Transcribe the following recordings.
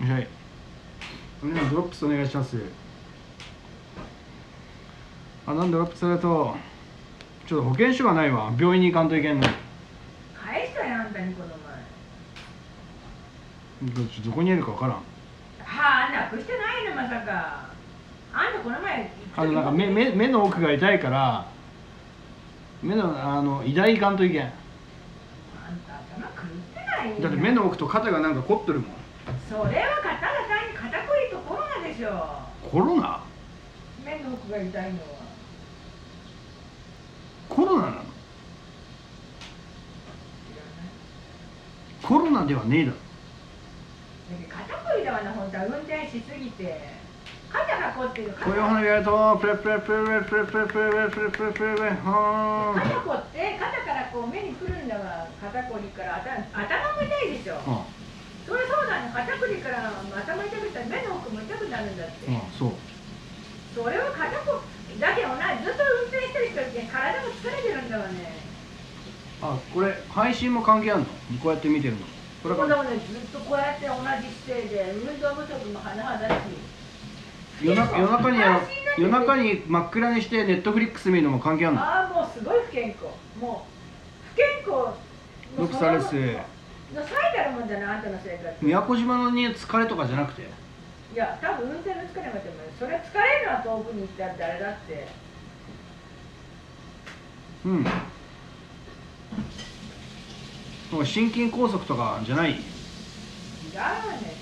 はい。皆さんドロップスお願いします。あなんでドロップスだとちょっと保険証がないわ。病院に行かんといけんの。返したよあんたにこの前。どどこにいるかわからん。はあなくしてないのまさか。あんたこの前あのなんか目目目の奥が痛いから目のあの医大行かんといけん。あんた頭狂ってないよ。だって目の奥と肩がなんか凝ってるもんそれはただ単に肩こりとコロナでしょコロナ？目の奥が痛いのは。コロナなの？コロナではねえだろ。肩こりだわな本当は運転しすぎて。肩が凝ってる。こういうお花火やるとプレプレプレプレプレプレプレプレプレプレはーん肩こって肩からこう目にくるんだわ肩こりから頭頭も痛いでしょあそれそうだね肩こりから頭痛くしたら目の奥も痛くなるんだってあそう。それは肩こだけどなずっと運転してる人って体も疲れてるんだわね。あこれ配信も関係あるの？こうやって見てるの。これがそうだもんねずっとこうやって同じ姿勢で運動不足も甚だし。夜中夜中にや夜中に真っ暗にしてネットフリックス見るのも関係あるの？ああもうすごい不健康。もう不健康。ロプサレスの最たるもんじゃないあんたの生活。宮古島のに疲れとかじゃなくて？いや多分運転の疲れもあってもそれ疲れるのは遠くに行ったってあれだって。うん。もう心筋梗塞とかじゃない？違うわね。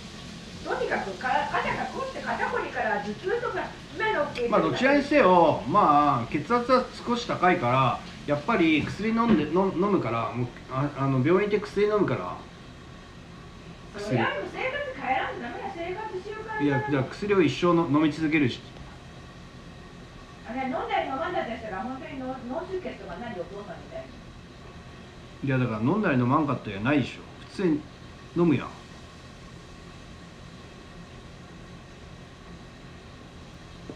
とにかくか肩が凝って肩こりから頭痛とか目の毛まあどちらにせよまあ血圧は少し高いからやっぱり薬飲んでの飲むからもうああの病院で薬飲むから。それはもう生活変えらんとダメだいやじゃあ薬を一生の飲み続けるし。あれ飲んだり飲まんだりしたら本当に脳脳出血とか何お父さんみたいにいやだから飲んだり飲まんかったりはないでしょ。普通に飲むやん。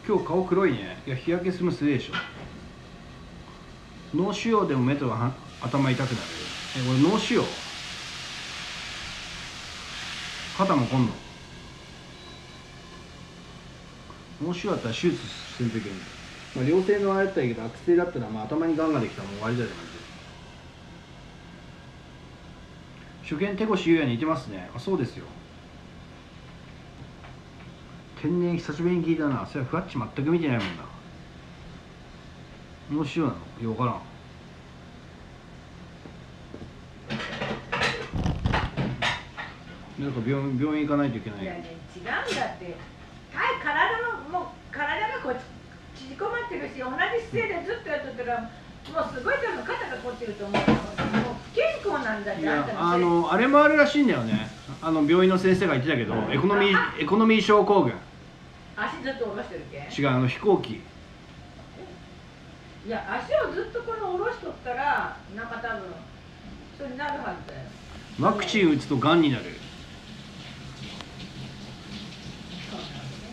今日顔黒いね。いや日焼けするのすげえでしょ。脳腫瘍でも目とは頭痛くなる。え俺脳腫瘍？肩も今度脳腫瘍だったら手術してるときに、まあ、良性のあれだったらいいけど悪性だったら、まあ、頭にがんができたらもう終わりだよね。マジで初見手越優也に似てますね。あそうですよ。天然久しぶりに聞いたな。それはふわっち全く見てないもんな。面白いなの？よくわからん。なんか病院病院行かないといけないよ。いやね違うんだって。はい体のこう縮こまってるし同じ姿勢でずっとやっとったらもうすごい多分肩が凝ってると思うよもう不健康なんだってあんたのあのあれもあるらしいんだよね。あの病院の先生が言ってたけどエコノミー。エコノミー症候群。足ずっと下ろしてるけ？違うあの飛行機。いや足をずっとこの下ろしとったらなんか多分それになるはずだよ。ワクチン打つとがんになるそうなんですね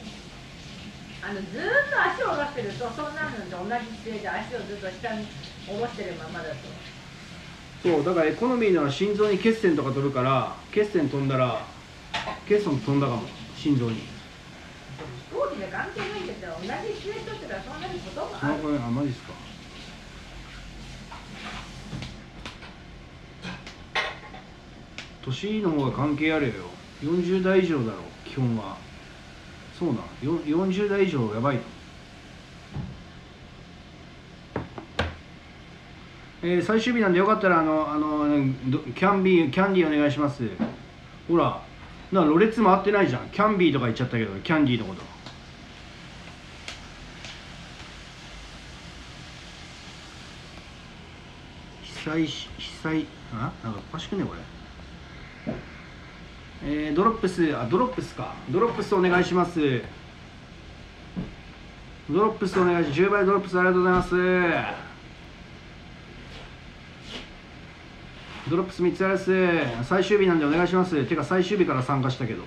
あのずーっと足を下ろしてるとそうなるので同じ姿勢で足をずっと下に下ろしてるままだと。そうだからエコノミーなら心臓に血栓とか飛ぶから血栓飛んだら血栓飛んだかも心臓に。飛行機で関係ないんだけど同じ姿勢とってたらそんなにこともある。あこれあマジっすか年の方が関係あるよ。40代以上だろ基本はそうなよ40代以上やばいと。えー最終日なんでよかったらあのあのキャンビーキャンディーお願いします。ほらなろれつ回ってないじゃん。キャンビーとか言っちゃったけどキャンディーのこと。被災し被災あ？なんかおかしくねこれ。えー、ドロップスあドロップスか。ドロップスお願いします。ドロップスお願いします。10倍ドロップスありがとうございます。ドロップス3つあります。最終日なんでお願いします。てか最終日から参加したけど。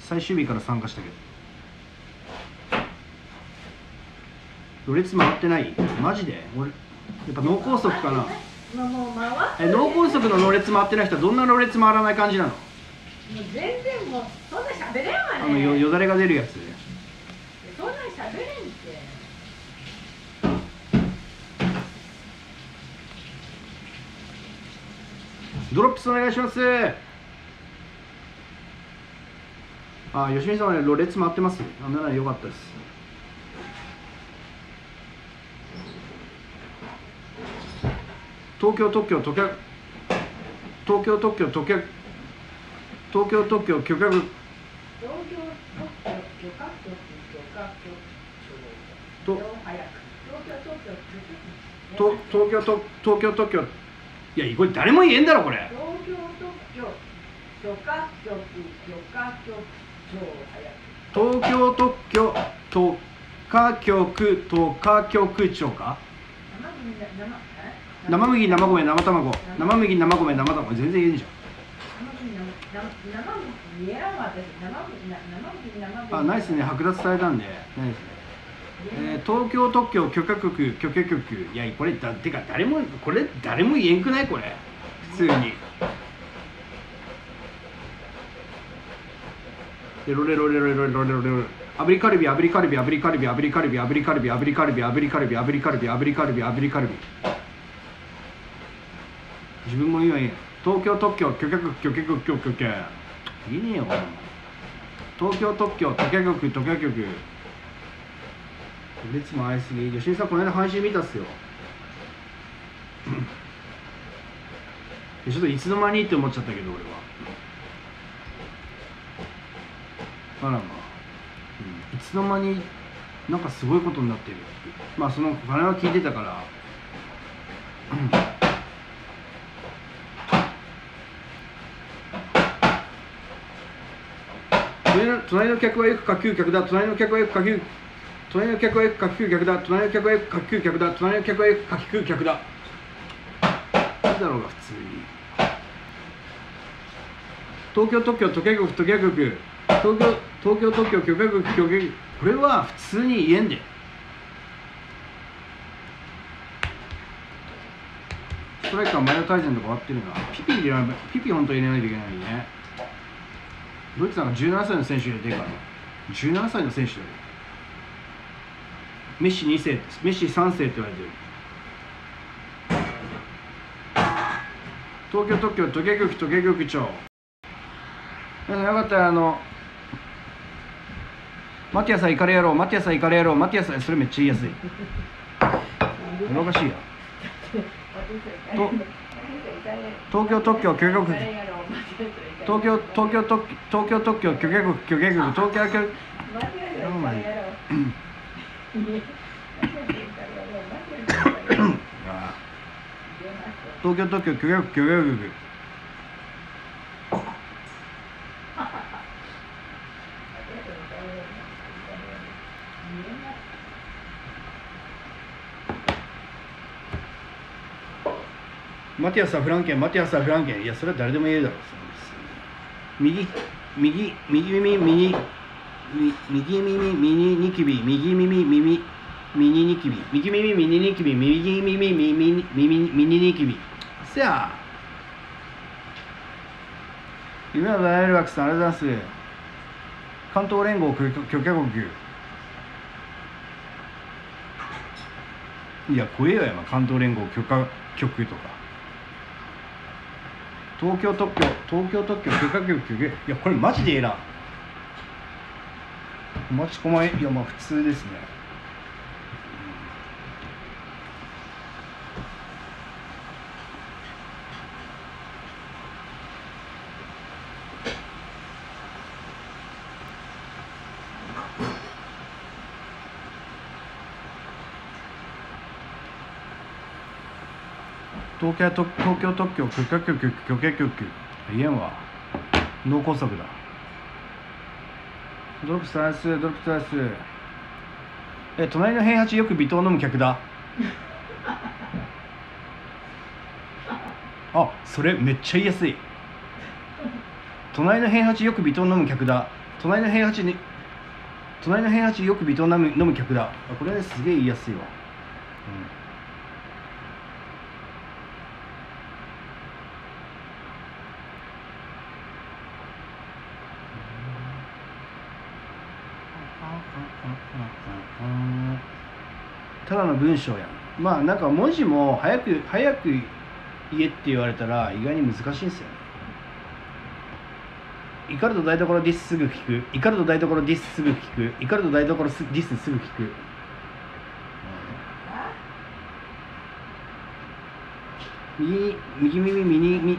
最終日から参加したけど。ろれつ回ってない？マジで？俺やっぱ脳梗塞かな。まあもう回え脳梗塞のろれつ回ってない人はどんなろれつ回らない感じなの？もう全然もうそんな喋れんわあのよねよだれが出るやつそんなれんって。ドロップスお願いします。あ吉見さんはねろれつ回ってます。あならよかったです東京特許特許東京特許特許東京特許許可局東京特許東京特許許と東京と東京特許いやこれ誰も言えんだろこれ。東京特許許可局許可局長早く東京特許特許局特許局長か？生生麦生米生卵。生麦生米生卵。全然言えんじゃん。あないっすね。剥奪されたんで。ないですね。えー東京特許許可局許可局。いやこれだてか誰もこれ誰も言えんくない？これ。普通に。でロレロレロレロレロレロレ炙りカルビ炙りカルビ炙りカルビ炙りカルビ炙りカルビ炙りカルビ炙りカルビ炙りカルビ炙りカルビ炙りカルビ自分も言うわいい東京特許許可局許可局許可局。いいねえよ。東京特許特許局特許局。列も合いすぎ吉井さんこの間配信見たっすよ。ちょっといつの間にって思っちゃったけど俺は。あらまあ、うん、いつの間になんかすごいことになってる。まあその金は聞いてたから。隣の客はよく下級客だ。隣の客はよく下級隣の客はよく下級客だ。隣の客はよく下級客だ。隣の客はよく下級客だ。いいだろうが普通に。東京特許特許局特許局。東京東京特許許可局許可局。これは普通に言えんで。ストライカー前田大然とか終わってるな。ピピ入れないピピ本当入れないといけないね。ドイツなんか17歳の選手入れてるから17歳の選手だよ。メッシ2世メッシ3世って言われてる。東京特許特許局特許局長。皆さんよかったらあのマティアさんイカレ野郎マティアさんイカレ野郎マティアさんそれめっちゃ言いやすい。おかしいや。と東京特許許可局東京東京特東京特許許可局許可局東京許東京特許許可局許可局。マティアスはフランケンマティアスはフランケン。いやそれは誰でも言えるだろう右右右耳右右耳右ニキビ右耳耳ミニキビ右耳ミニキビ右耳耳耳ミニキビ。せや。夢は大学さんありがとうございます。関東連合許可局いや怖えよやま関東連合許可局とか。東京特許東京特許許可局許可いやこれマジでええな。待ち込まえいやまあ普通ですね。東京特東京特許許可局許可局言えんわ。脳梗塞だ。ドロップスライスドロップスライス。え隣の平八よく微糖飲む客だ。あそれめっちゃ言いやすい。隣の平八よく微糖飲む客だ。隣の平八に隣の平八よく微糖飲む飲む客だ。あこれ、ね、すげえ言いやすいわ、うん。ただの文章やん。まあなんか文字も早く早く言えって言われたら意外に難しいんですよね。イカルド台所ディスすぐ聞く。イカルド台所ディスすぐ聞く。イカルド台所すディスすぐ聞く。右右耳右み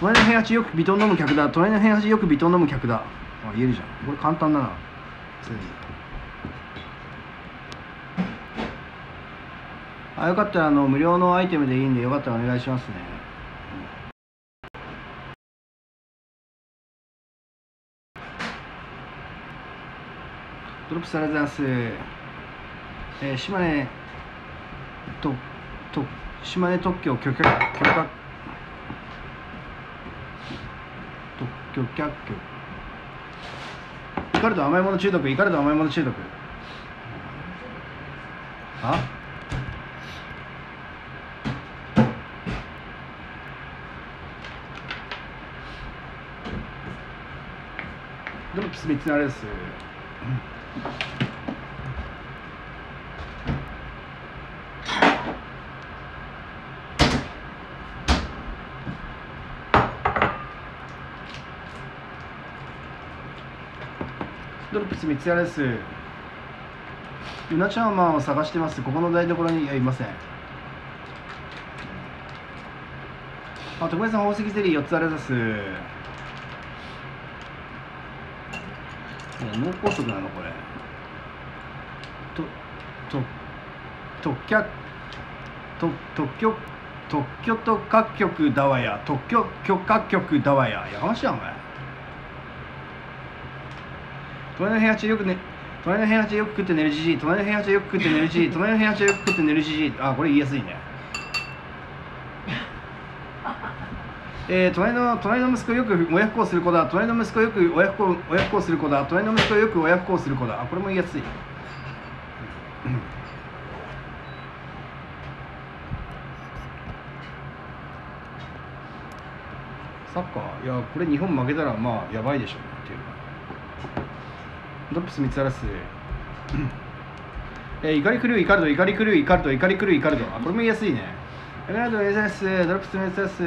隣の部屋中よくビトン飲む客だ。隣の部屋中よくビトン飲む客だ。言えるじゃん。これ簡単だな。普通にあよかったらあの無料のアイテムでいいんでよかったらお願いしますね。ドロップされてます、えー、島根とと島根特許許可許可特許却許イ怒ると甘いもの中毒怒ると甘いもの中毒。あ？でも別にあれです、ップス三つ屋です。ユナちゃんマンを探してます。ここの台所にいません。あ徳林さん宝石ゼリー4つあります。もう脳梗塞なのこれ。とと特許と特許特許と各局だわや。特許許可局だわや。やかましいやお前。隣の部屋中よくね隣の部屋中よく食って寝るじじい隣の部屋中よく食って寝るじじい隣の部屋中よく食って寝るじじいあこれ言いやすいね。えー、隣の隣の息子よく親不孝する子だ隣の息子よく親不孝親不孝する子だ隣の息子よく親不孝する子だ。あこれも言いやすい。サッカー？いやこれ日本負けたらまあやばいでしょっていう。ドップス3つあらす。えー、怒り狂うイカルド怒り狂うイカルド怒り狂うイカルドあこれも言いやすいね。エメラルドエザスドロップス3つあらす。イ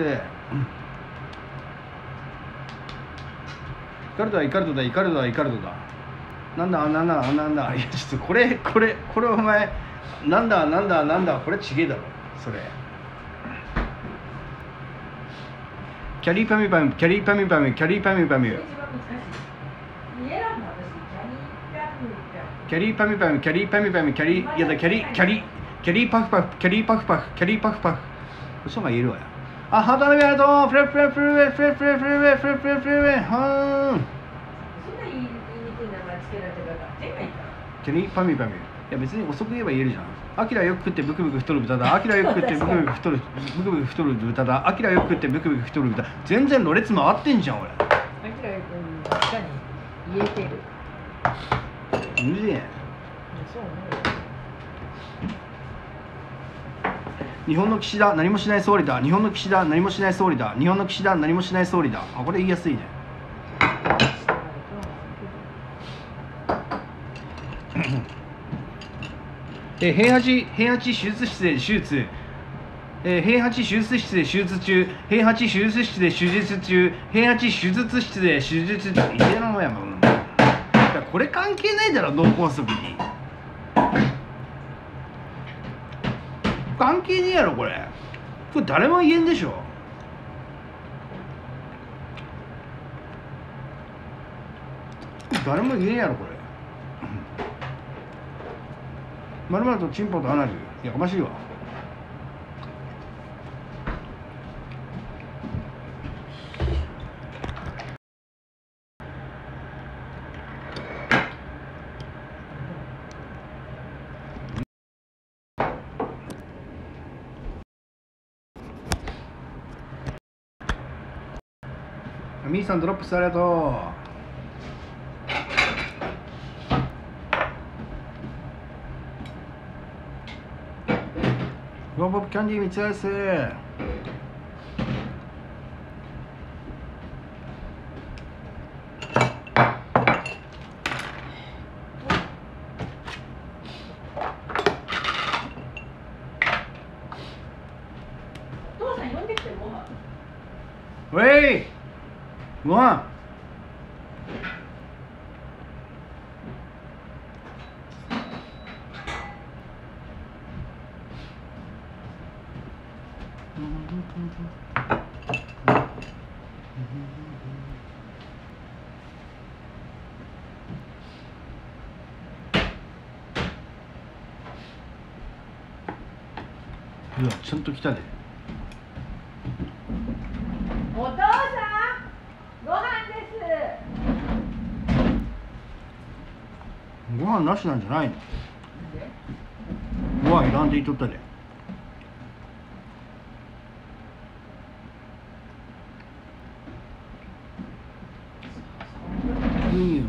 カルドはイカルドだ。イカルドはイカルドだ。なんだなんだなんだ。いやちょっとこれこれこれお前なんだなんだなんだ。これちげえだろ。それ。キャリーパミュパミュキャリーパミュパミュキャリーパミュパミュ一番難しい見えらんの私キャリーパミパミキャリーパミパミキャリーやだキャリーキャリーキャリーパフパフキャリーパフパフキャリーパフパフ。こっちの方が言えるわよ。あハートのビアートフレフレフレフレフレフレフレフレフレフレフレフレはーんそんな言いにくい名前つけられてるからキャリーパミパミいや別に遅く言えば言えるじゃんアキラよく食ってブクブク太る豚だアキラよく食ってブクブク太るブクブク太る豚だアキラよく食ってブクブク太る豚全然ろれつ回ってんじゃん俺あきら君確かに言えてる無理ねそうね日本の岸田何もしない総理だ。日本の岸田何もしない総理だ。日本の岸田何もしない総理だ。あこれ言いやすいね。えー平八平八手術室で手術。えー平八手術室で手術中。平八手術室で手術中。平八手術室で手術中。いもんやもんこれ関係ないだろ脳梗塞に。関係ねえやろこれ。これ誰も言えんでしょ。誰も言えんやろこれ。まるまるとチンポとアナルやかましいわ。みーさんドロップスありがとう。ロボップキャンディー三つですご飯うわちゃんと来たで。お父さんご飯です。ご飯なしなんじゃないの？ご飯いらんで言っとったでいいよ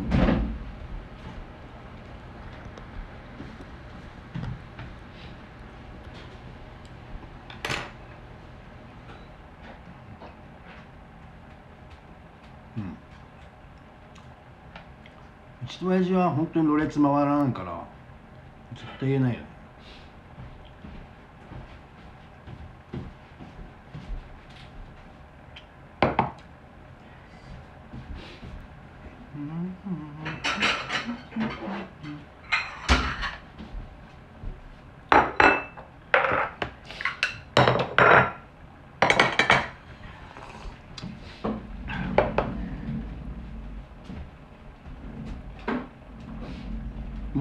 うんうちの親父は本当にろれつ回らないから絶対言えないよね。うん？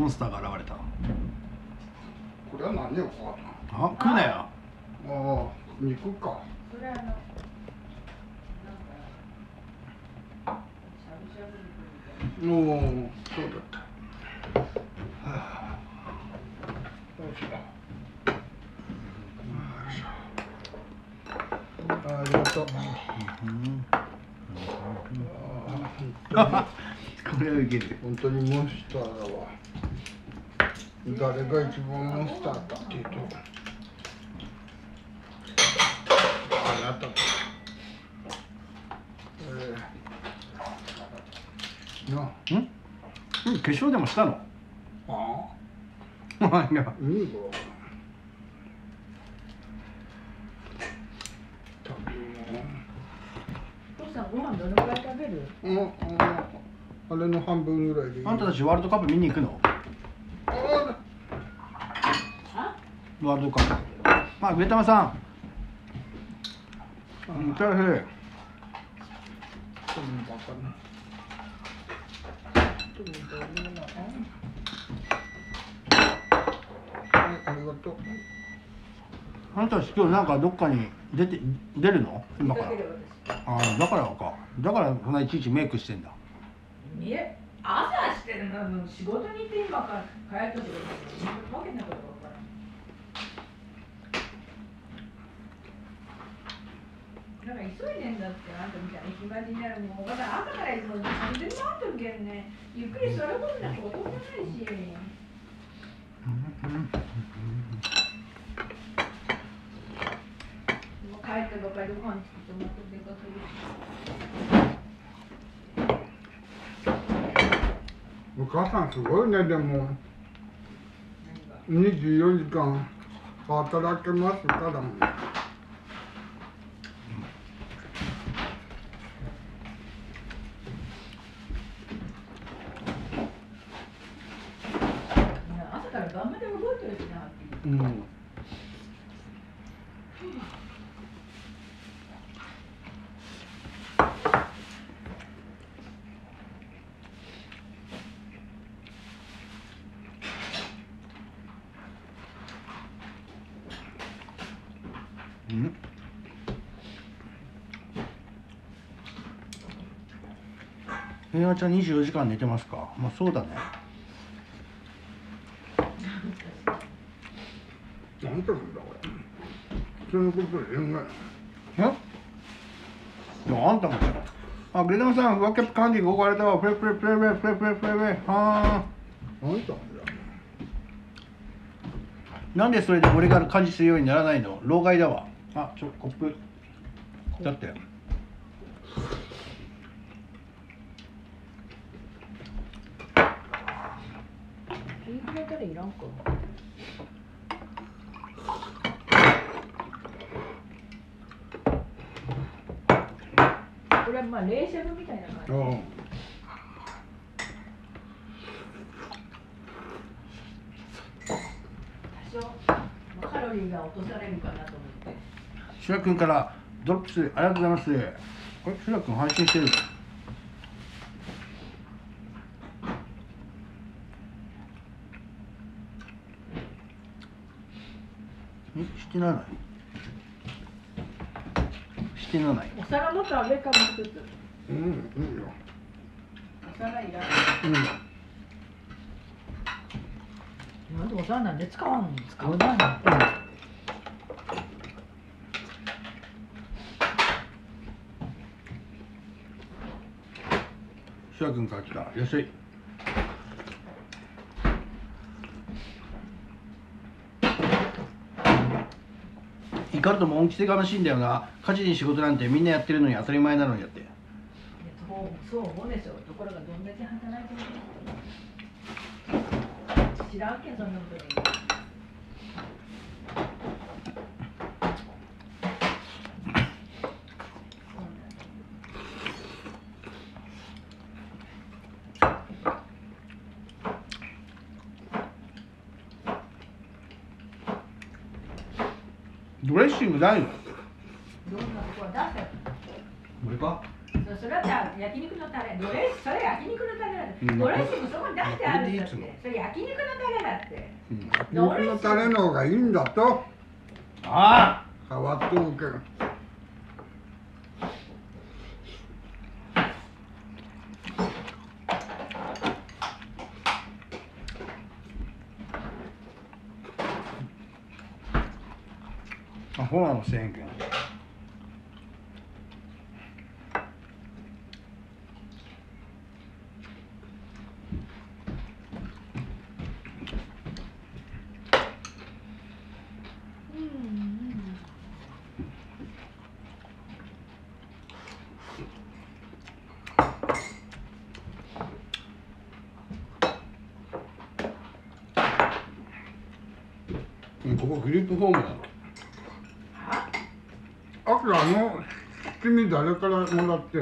ンスターが現れた。これは何よこあ食うなよ。ああ肉か。おおそうだった。はあよいしょよあありがとううん。あ これはいける。本当にモンスター誰が一番モンスターかっていうとあなた。だええなうん？うん化粧でもしたの？あいやいいぞ食べよお父さんご飯どのくらい食べる？ううんうん。あれの半分ぐらいでいい。あんたたちワールドカップ見に行くのあらあワールドカップ。あ上玉さん。うん大変。このバカな。ちょっと見てあげるな。はいありがとう。あんた今日なんかどっかに出て出るの？今から。ああだからか。だからそんないちいちメイクしてんだ。見え朝してるの仕事に行って今から帰ってくるわけなことわからんなんか急いでんだってあんたみたいに暇になるもんまだ朝からいつも完全に待っとるけんね。ゆっくり座ることなんかほとんどないし。もう帰ってばかりご飯作ってもらって出かけるしお母さんすごいねでも。何が？24時間働けます。からもんいや朝から晩まで動いてるしなってうんうん平和ちゃん24時間寝てますか？まあそうだね。なんて言うんだこれ。普通のことで言うがえ？いやあんたもあグレダムさんワッキャップカンディがれたわ。プレプレプレプレプレプレプレプレ。はなんだーなんでそれで俺が感じするようにならないの？老害だわ。あちょコップ。だって言いくれたらいらんかこれれまあ冷しゃぶみたいな感じ。うん。多少まあカロリーが落とされるかなと思って。シュラ君からドロップスありがとうございます。これシュラ君配信してるえしてないしてない。お皿もっとあげかもう一つ。うんいいよお皿いらないうん。なんでお皿なんで使わんの？使わないのシュラ君から来た。いらっしゃいカルトも恩着せがましいんだよな。家事に仕事なんてみんなやってるのに当たり前なのにやって。そうそう思うでしょ。ところがどんだけ働いてるか。知らんけんそんなことドレッシングないのどんなとこは出せこれかそそれはじゃあ焼肉のタレ。ドレッそれ焼肉のタレだって、うん。ドレッシングそこに出してあるんだって。それ焼肉のタレだって。うん。肉のタレの方がいいんだと。あ変わっとるけんあほらのせん。けん。うんここグループホームなの？の七味誰からもらって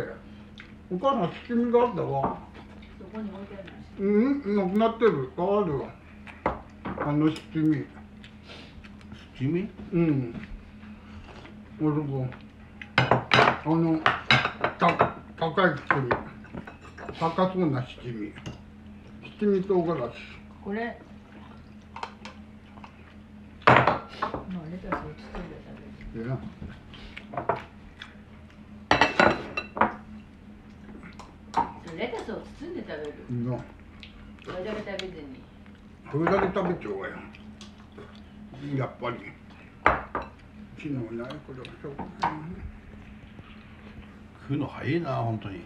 お母さん七味があったわ。そこに置いてあるの。うんなくなってる。あるわ。あの七味七味うん。俺もあのた高い七味高そうな七味七味唐辛子。これ。まあレタスを包んで食べるでなレタスを包んで食べるなそれだけ食べずにこれだけ食べちゃおうやっぱり。昨日ないこれはしょ。うがない食うの早いな本当に。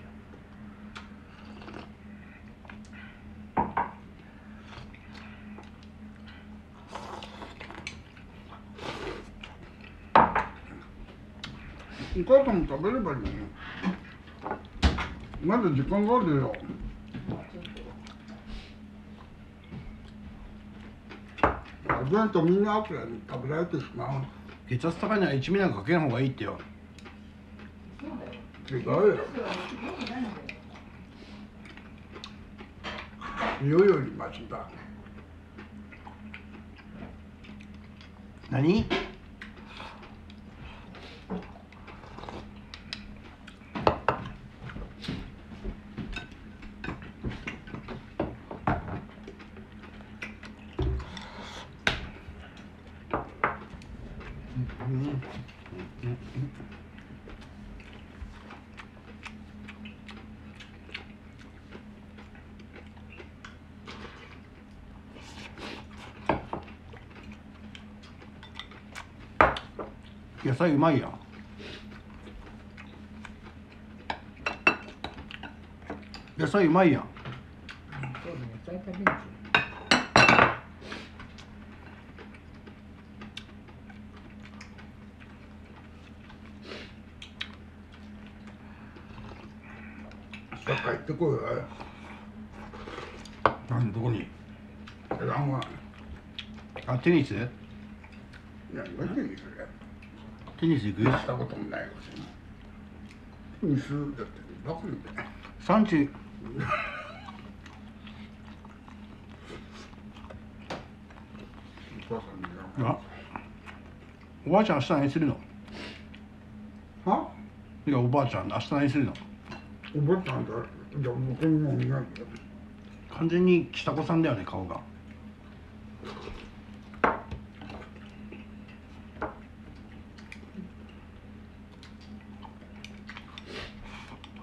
お母さんも食べればいいのよまだ時間があるよアジアンとみんなアキラに食べられてしまう。血圧高いのは一味なんかかけん方がいいってよ。違うよ。いよ。りマシだ何野菜うまいやん。野菜うまいやんそうだね、野菜食べるんですよさ帰ってこいよなんどこにいらんわあテニス？テニス行く？したこともないわにするだってバカみたい。産地お母さんに言わあ。おばあちゃん明日何するの？は？いやおばあちゃん明日何するの？おばあちゃんだ。じゃあ僕にもいないよ。完全に北子さんだよね顔が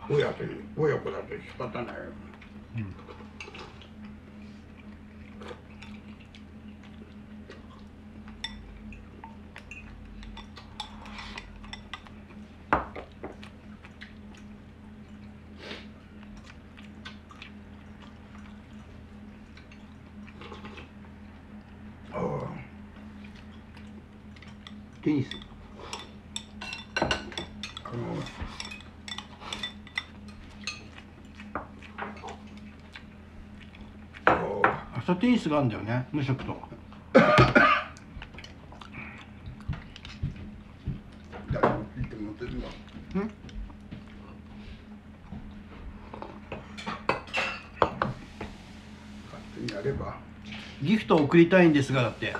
親と親子だと仕方ないうん。質があるんだよね無色と。ギフトを送りたいんですがだって。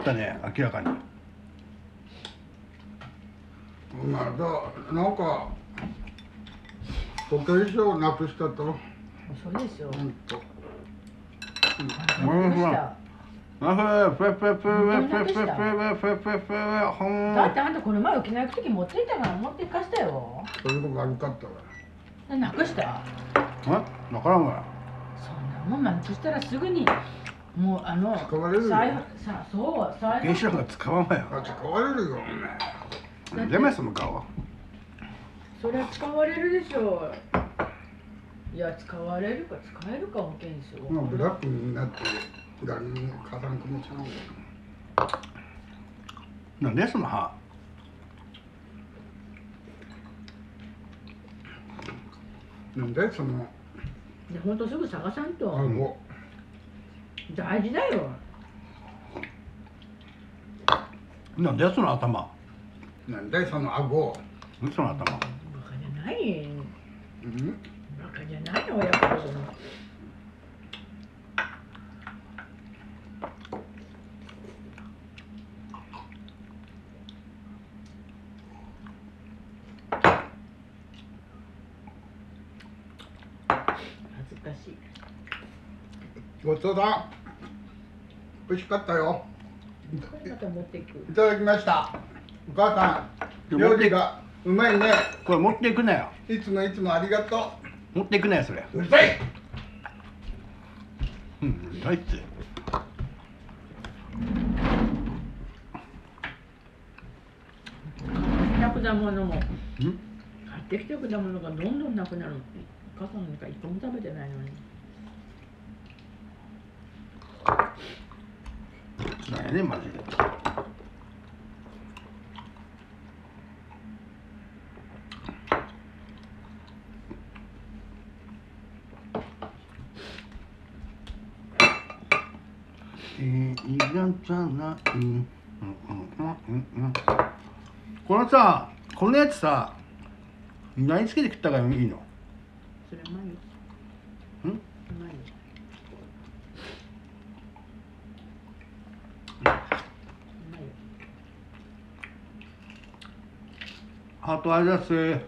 ったね明らかに。まあだなんか保険証なくしたと？そうですよ、う。んと。ごめんなさいだってあんたこの前沖縄行く時持っていたから持って行かしたよそういうれも悪かったわなくしたえ分からんわそんなもんなくしたらすぐにもうあの使われるよ。さそう財布が使わんわよ。あ使われるよ。お前でもその顔それは使われるでしょう。いや使われるか使えるか保険ですよまあブラックになって誰にも加算くもちゃうわ。なんでその歯？なんでその？でほんとすぐ探さんと。顎大事だよ。なんでその頭？なんでその顎？その頭？バカじゃないうん？バカじゃないよ親子その恥ずかしい。ごちそうさん美味しかったよ。いくいただきました。お母さん料理がうまいね。これ持っていくなよ。いつもいつもありがと持っていくなよそれ。ううるさい。うんだいって。なくなものも。ん？買ってきたものがどんどんなくなるお母さんなんか一個も食べてないのにねマジで。このさこのやつさ何つけて食ったらいいの？それマヨハートあれだすうう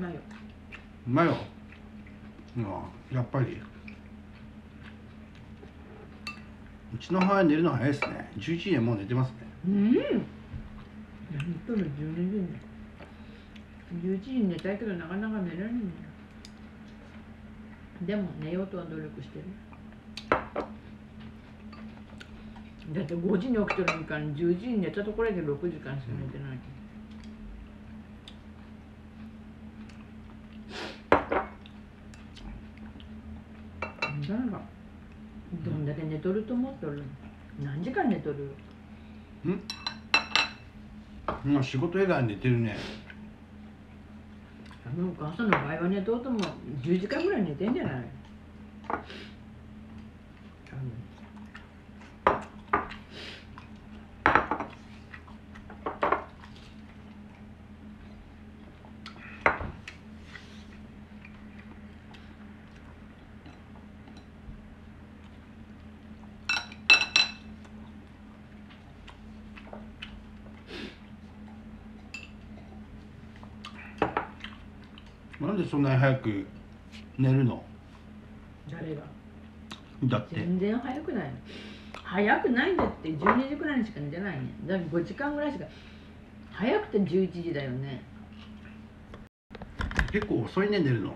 まい。よまいよう？んやっぱり。うちの母親寝るの早いですね。11時にはもう寝てますね。うん。何言っとる12時に。11時に寝たいけどなかなか寝られないんだよ。でも寝ようとは努力してる。だって5時に起きてるのから10時に寝たところで6時間しか寝てない。けちゃうのどんだけ寝とると思っとる？何時間寝とる？うん？今仕事以外寝てるね。あのお母さんの場合は寝とうとも10時間ぐらい寝てんじゃない？そんなに早く寝るの？誰が？だって。全然早くない。早くないんだって。12時くらいにしか寝てないね。だから5時間ぐらいしか。早くて11時だよね。結構遅いね寝るの